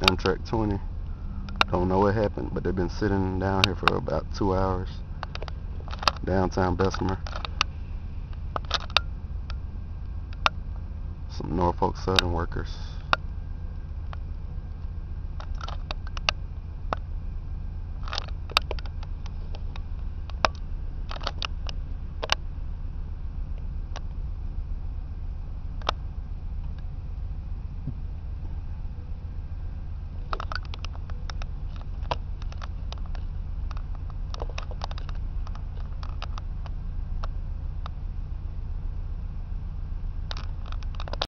Amtrak 20. Don't know what happened, but they've been sitting down here for about two hours. Downtown Bessemer. Some Norfolk Southern workers.